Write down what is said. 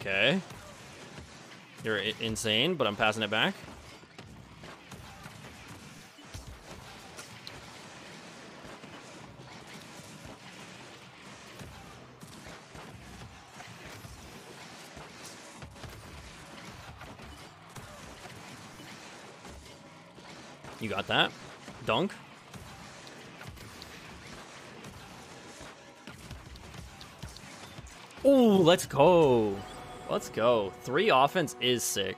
Okay. You're insane, but I'm passing it back. You got that. Dunk. Ooh, let's go. Let's go. Three offense is sick.